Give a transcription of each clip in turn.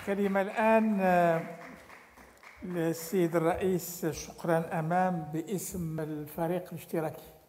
الكلمة الآن آه، للسيد الرئيس شكرا أمام باسم الفريق الاشتراكي.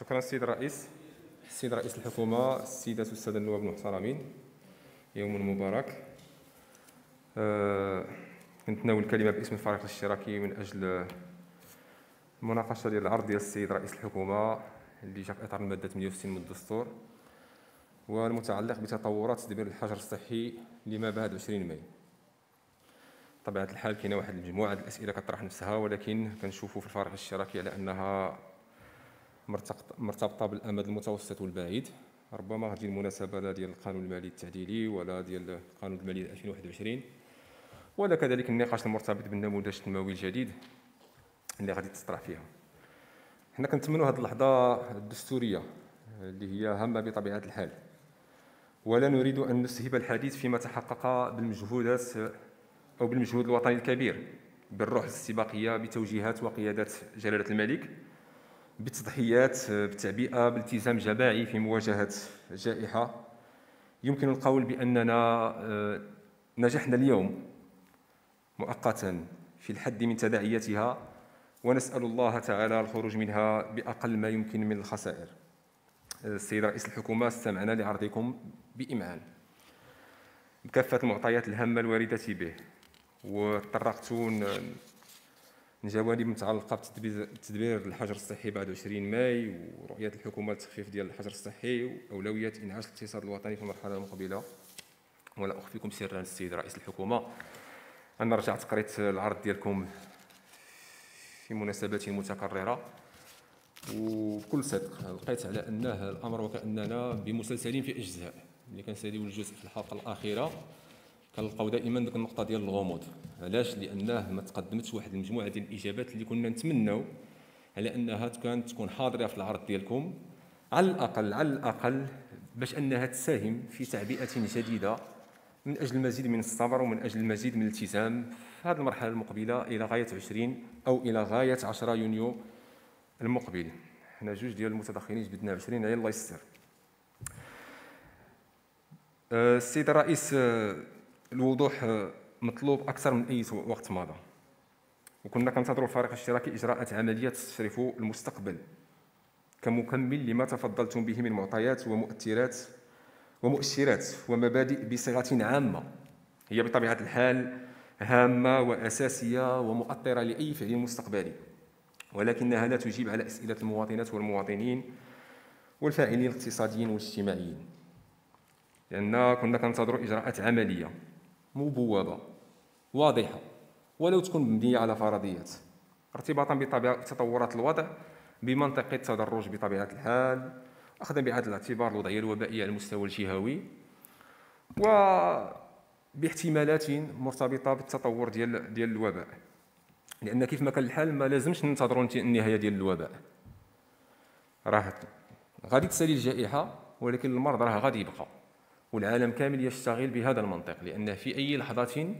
شكرا السيد الرئيس. السيد رئيس الحكومة السيدات والسادة النواب المحترمين يوم مبارك. أه كنتناول الكلمة باسم الفريق الاشتراكي من أجل المناقشة ديال العرض ديال السيد رئيس الحكومة اللي جا في إطار المادة 68 من الدستور والمتعلق بتطورات تدبير الحجر الصحي لما بعد 20 ماي طبيعة الحال كاينة واحد المجموعة الأسئلة كطرح نفسها ولكن كنشوفوا في الفريق الاشتراكي على أنها مرتبطة بالأمد المتوسط والبعيد. ربما هذه المناسبة لا ديال القانون المالي التعديلي ولا ديال القانون المالي 2021 ولا كذلك النقاش المرتبط بالنموذج التنموي الجديد اللي غادي تطرح فيها. حنا كنتمنوا هذه اللحظة الدستورية اللي هي هامة بطبيعة الحال. ولا نريد أن نسهب الحديث فيما تحقق بالمجهودات أو بالمجهود الوطني الكبير بالروح الاستباقية بتوجيهات وقيادات جلالة الملك. بالتضحيات بالتعبئة بالتزام جماعي في مواجهة الجائحه يمكن القول بأننا آه، نجحنا اليوم مؤقتا في الحد من تداعياتها ونسأل الله تعالى الخروج منها بأقل ما يمكن من الخسائر. السيد رئيس الحكومة استمعنا لعرضكم بامعان بكافة المعطيات الهامة الواردة به وتطرقت جوانب متعلقة بتدبير الحجر الصحي بعد 20 ماي ورؤية الحكومة للتخفيف ديال الحجر الصحي واولويات إنعاش الاقتصاد الوطني في المرحلة المقبلة. ولا أخفيكم سرا السيد رئيس الحكومة. أنا رجعت قريت العرض ديالكم في مناسبات متكررة. وبكل صدق لقيت على أنه الأمر وكأننا بمسلسلين في أجزاء. اللي كنساليو الجزء في الحلقة الأخيرة. كنلقاو دائما ديك النقطة ديال الغموض. علاش؟ لأنه ما تقدمتش واحد المجموعة ديال الإجابات اللي كنا نتمناو على أنها كانت تكون حاضرة في العرض ديالكم. على الأقل على الأقل باش أنها تساهم في تعبئة جديدة من أجل المزيد من الصبر ومن أجل المزيد من الالتزام في هذه المرحلة المقبلة إلى غاية 20 أو إلى غاية 10 يونيو المقبل. حنا جوج ديال المتدخلين جبدنا 20 الله يستر السيد الرئيس أه، الوضوح آه، مطلوب أكثر من أي وقت مضى. وكنا كنتظروا الفريق الاشتراكي إجراءات عملية تستشرف المستقبل كمكمل لما تفضلتم به من معطيات ومؤثرات ومؤشرات ومبادئ بصيغة عامة. هي بطبيعة الحال هامة وأساسية ومؤطرة لأي فعل مستقبلي ولكنها لا تجيب على أسئلة المواطنات والمواطنين والفاعلين الاقتصاديين والاجتماعيين. لأن كنا كنتظروا إجراءات عملية مبوبه واضحة ولو تكون مبنية على فرضيات. ارتباطا بتطورات الوضع بمنطقة التدرج بطبيعة الحال اخذا بعين الاعتبار الوضعية الوبائية على المستوى الجهوي و باحتمالات مرتبطة بالتطور ديال ديال الوباء. لأن كيف ما كان الحال ما لازمش ننتظروا النهاية ديال الوباء. راه غادي تسالي الجائحة ولكن المرض راه غادي يبقى. والعالم كامل يشتغل بهذا المنطق لأن في أي لحظة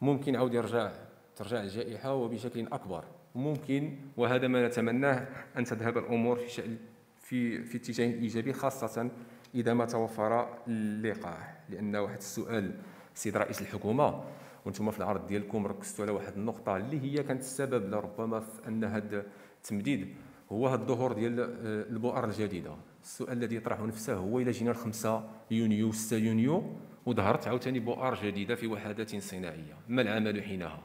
ممكن عود يرجع ترجع الجائحة وبشكل أكبر. ممكن وهذا ما نتمناه أن تذهب الأمور في شأن في في اتجاه إيجابي خاصة إذا ما توفر اللقاح لأن واحد السؤال سيد رئيس الحكومة وأنتم في العرض ديالكم ركزتوا على واحد النقطة اللي هي كانت السبب لربما في أن هذا التمديد هو هذا الظهور ديال آه، البؤر الجديدة. السؤال الذي يطرح نفسه هو إلى جينا 5 يونيو 6 يونيو وظهرت عاوتاني بؤر جديدة في وحدات صناعية. ما العمل حينها؟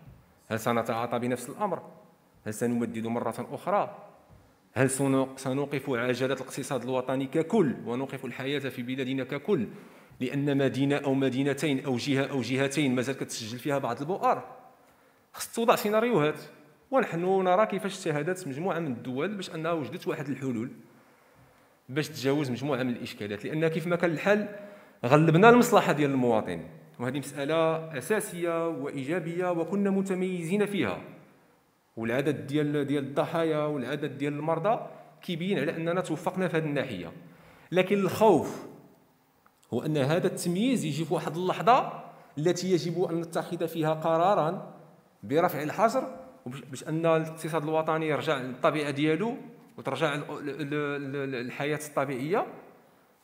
هل سنتعاطى بنفس الأمر؟ هل سنمدد مرة أخرى؟ هل سنوقف عجلة الاقتصاد الوطني ككل ونوقف الحياة في بلادنا ككل؟ لأن مدينة أو مدينتين أو جهة أو جهتين مازال كتسجل فيها بعض البؤر. خص توضع سيناريوهات. ونحن نرى كيفاش اجتهدت مجموعة من الدول باش أنها وجدت واحد الحلول. باش تجاوز مجموعة من الإشكالات لأن كيف ما كان الحل غلبنا المصلحة ديال المواطن. وهذه مسألة أساسية وإيجابية وكنا متميزين فيها. والعدد ديال ديال الضحايا والعدد ديال المرضى كيبين على أننا توفقنا في هذه الناحية. لكن الخوف هو أن هذا التمييز يجي في واحد اللحظة التي يجب أن نتخذ فيها قرارا برفع الحجر باش أن الاقتصاد الوطني يرجع للطبيعة ديالو وترجع الحياة الطبيعية.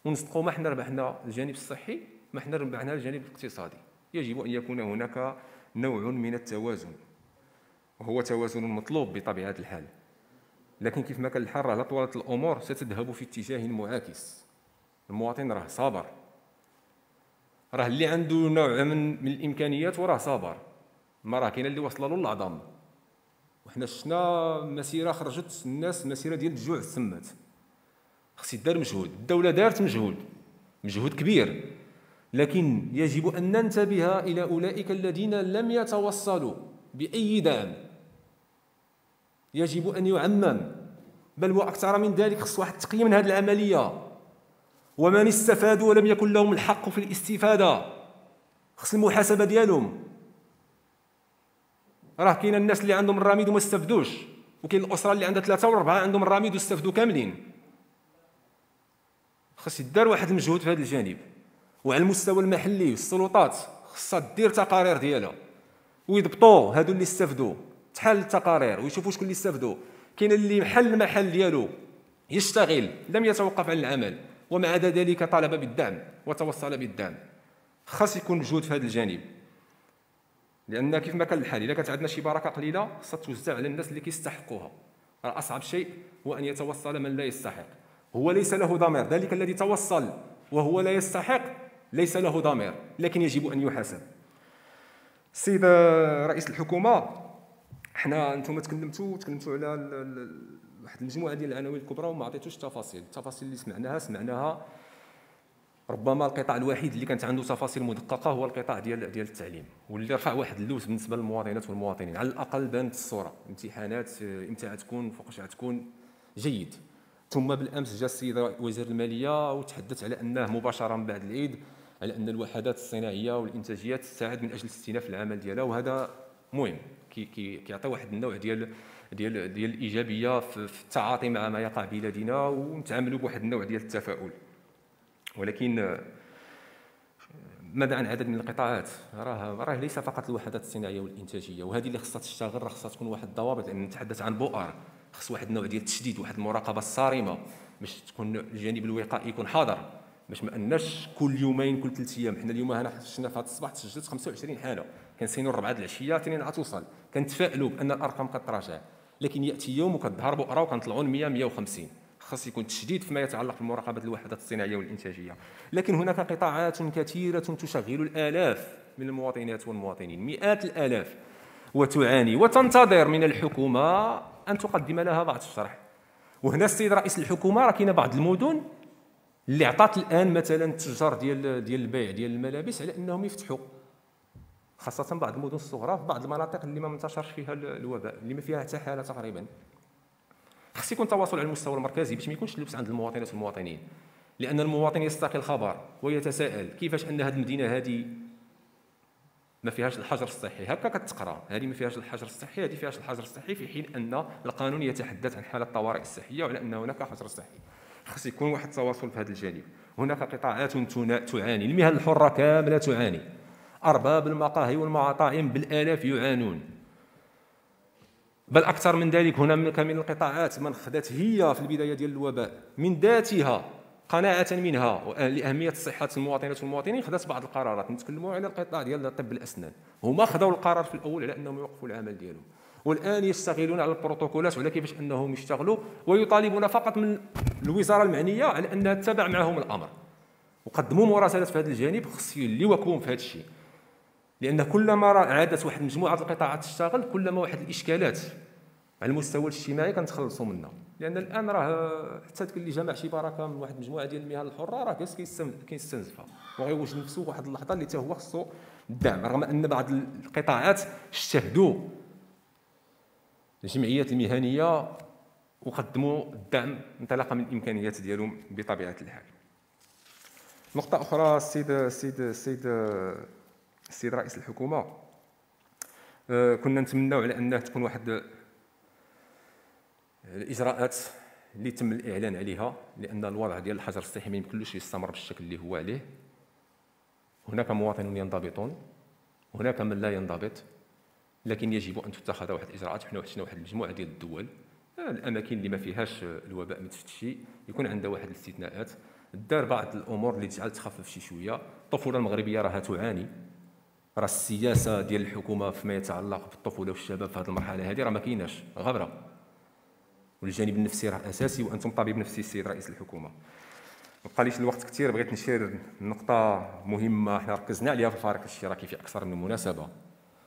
ونصدقوا ما حنا ربحنا الجانب الصحي ما حنا ربحنا الجانب الاقتصادي. يجب أن يكون هناك نوع من التوازن. وهو توازن مطلوب بطبيعة الحال. لكن كيف ما كان الحال على طوال الأمور ستذهب في اتجاه معاكس المواطن راه صابر. راه اللي عنده نوع من, الإمكانيات وراه صابر. ما راه كاين اللي وصل له العظام وحنا شفنا مسيرة خرجت الناس مسيرة ديال الجوع سمات خص يدار مجهود. الدولة دارت مجهود. مجهود كبير. لكن يجب أن ننتبه إلى أولئك الذين لم يتوصلوا بأي دعم يجب أن يعمم. بل وأكثر من ذلك خص واحد التقييم من هذه العملية. ومن استفادوا ولم يكن لهم الحق في الاستفادة. خص المحاسبة ديالهم. راه كاين الناس اللي عندهم الراميد وما استفدوش وكاين الأسرة اللي عندها ثلاثة واربعه عندهم الراميد واستفدوا كاملين. خاص يدار واحد المجهود في هذا الجانب. وعلى المستوى المحلي السلطات خاصها دير تقارير ديالها. ويضبطوا هادو اللي استفدوا. تحل التقارير ويشوفوا شكون اللي استفدوا. كاين اللي محل المحل ديالو يشتغل لم يتوقف عن العمل. ومع ذلك طالب بالدعم وتوصل بالدعم. خاص يكون مجهود في هذا الجانب. لأن كيف ما كان الحال اذا كانت عندنا شي بركة قليلة خاصها توزع على الناس اللي كيستحقوها. أصعب شيء هو أن يتوصل من لا يستحق. هو ليس له ضمير ذلك الذي توصل وهو لا يستحق ليس له ضمير لكن يجب أن يحاسب. السيد رئيس الحكومة إحنا أنتم تكلمتوا تكلمتوا على واحد المجموعة ديال العناوين الكبرى وما عطيتوش التفاصيل. التفاصيل اللي سمعناها سمعناها ربما القطاع الوحيد اللي كانت عنده تفاصيل مدققة هو القطاع ديال ديال التعليم واللي رفع واحد اللوز بالنسبة للمواطنات والمواطنين. على الأقل بانت الصورة. امتحانات إمتى غتكون فوقاش غتكون جيد. ثم بالأمس جاء السيد وزير المالية وتحدث على أنه مباشرة من بعد العيد على أن الوحدات الصناعية والإنتاجية تساعد من أجل استئناف العمل ديالها وهذا مهم. كي كيعطي واحد النوع ديال ديال ديال الإيجابية في التعاطي مع ما يقع بلادنا ونتعاملوا بواحد النوع ديال التفاؤل. ولكن ماذا عن عدد من القطاعات؟ راه راه ليس فقط الوحدات الصناعية والإنتاجية وهذه اللي خصها تشتغل راه خصها تكون واحد الضوابط لأن نتحدث عن بؤر خص واحد النوع ديال التشديد واحد المراقبة الصارمة باش تكون الجانب الوقائي يكون حاضر باش ما أناش كل يومين كل ثلاث أيام حنا اليوم هنا شفنا في هذا الصباح تسجلت 25 حالة كنسينوا الربعة العشية ثاني غتوصل كنتفائلوا بأن الأرقام كتراجع لكن يأتي يوم وكتظهر بؤرة وكنطلعوا 100 150 خاص يكون تشديد فيما يتعلق بمراقبة الوحدات الصناعية والإنتاجية. لكن هناك قطاعات كثيرة تشغل الآلاف من المواطنات والمواطنين مئات الآلاف. وتعاني وتنتظر من الحكومة أن تقدم لها بعض الشرح. وهنا السيد رئيس الحكومة راه كاينة بعض المدن اللي عطات الآن مثلا التجار ديال ديال البيع ديال الملابس على أنهم يفتحوا. خاصة بعض المدن الصغرى في بعض المناطق اللي ما منتشرش فيها الوباء اللي ما فيها حتى حالة تقريبا. خص يكون تواصل على المستوى المركزي باش ما يكونش اللبس عند المواطنات والمواطنين لأن المواطن يستقي الخبر ويتساءل كيفاش أن هذه المدينة هذه ما فيهاش الحجر الصحي. هكا كتقرأ. هذه ما فيهاش الحجر الصحي هذه فيهاش الحجر الصحي في حين أن القانون يتحدث عن حالة الطوارئ الصحيه وعلى أن هناك حجر صحي. خص يكون واحد التواصل في هذا الجانب. هناك قطاعات تعاني. المهن الحرة كاملة تعاني. أرباب المقاهي والمطاعم بالآلاف يعانون. بل أكثر من ذلك هناك من القطاعات من خذت هي في البداية ديال الوباء من ذاتها قناعة منها لأهمية صحة المواطنات والمواطنين خذت بعض القرارات. نتكلموا على القطاع ديال طب الأسنان. هما خذوا القرار في الأول على أنهم يوقفوا العمل ديالهم. والآن يشتغلون على البروتوكولات وعلى كيفاش أنهم يشتغلوا ويطالبون فقط من الوزارة المعنية على أنها تتبع معهم الأمر. وقدموا مراسلات في هذا الجانب خص يوقفوهم في هذا الشيء. لأن كلما عادت واحد مجموعة القطاعات تشتغل كلما واحد الإشكالات على المستوى الاجتماعي كنتخلصوا منها. لأن الآن راه حتى داك اللي جمع شي بركة من واحد المجموعه ديال المهن الحرة راه جالس كيستنزفها. وغيوجد نفسه واحد اللحظة اللي حتى هو خصو الدعم رغم أن بعض القطاعات اجتهدوا الجمعيات المهنية وقدموا الدعم انطلاقا من الإمكانيات ديالهم بطبيعة الحال. نقطة أخرى السيد السيد السيد السيد رئيس الحكومة. آه، كنا نتمناو على أنها تكون واحد الإجراءات اللي تم الإعلان عليها لأن الوضع ديال الحجر الصحي ما يمكنلوش يستمر بالشكل اللي هو عليه. هناك مواطنون ينضبطون هناك من لا ينضبط لكن يجب أن تتخذ واحد الإجراءات. حنا شفنا واحد المجموعة ديال الدول الأماكن اللي ما فيهاش الوباء متفتشي يكون عندها واحد الاستثناءات. دار بعض الأمور اللي تجعل تخفف شي شوية. الطفولة المغربية راها تعاني. راه السياسة ديال الحكومة فيما يتعلق بالطفولة والشباب في هذه المرحلة. هذه راه ما كايناش غبره والجانب النفسي راه أساسي وأنتم طبيب نفسي السيد رئيس الحكومة. ما بقاليش الوقت كثير بغيت نشير نقطة مهمة إحنا ركزنا عليها في الفريق الاشتراكي في أكثر من مناسبة.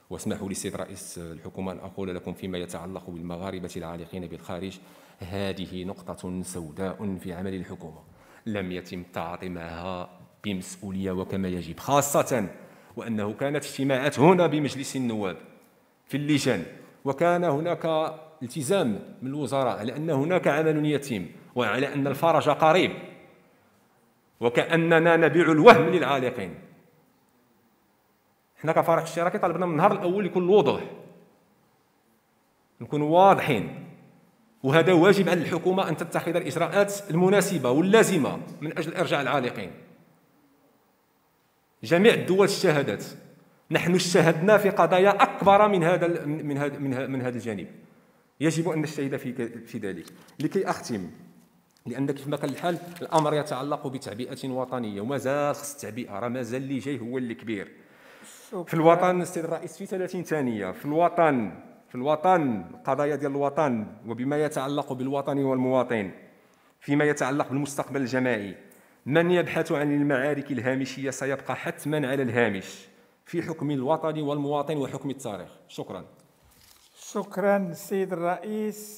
واسمحوا لي سيد رئيس الحكومة أن أقول لكم فيما يتعلق بالمغاربة العالقين بالخارج. هذه نقطة سوداء في عمل الحكومة. لم يتم التعاطي معها بمسؤولية وكما يجب خاصة وأنه كانت اجتماعات هنا بمجلس النواب في اللجان وكان هناك التزام من الوزراء على أن هناك عمل يتم وعلى أن الفرج قريب وكأننا نبيع الوهم للعالقين. حنا كفريق اشتراكي طلبنا من النهار الأول يكون الوضوح نكونوا واضحين. وهذا واجب على الحكومة أن تتخذ الإجراءات المناسبة واللازمة من أجل إرجاع العالقين. جميع الدول اشتهدت نحن اجتهدنا في قضايا أكبر من هذا من هذا من هذا الجانب. يجب أن نجتهد في في ذلك. لكي أختم لأن كيفما كان الحال الأمر يتعلق بتعبئة وطنية. وما زال خص التعبئة راه مازال اللي جاي هو اللي كبير. في الوطن السيد الرئيس في 30 ثانية. في الوطن في الوطن قضايا ديال الوطن وبما يتعلق بالوطن والمواطن فيما يتعلق بالمستقبل الجماعي. من يبحث عن المعارك الهامشية سيبقى حتما على الهامش في حكم الوطن والمواطن وحكم التاريخ. شكرا. شكرا سيد الرئيس.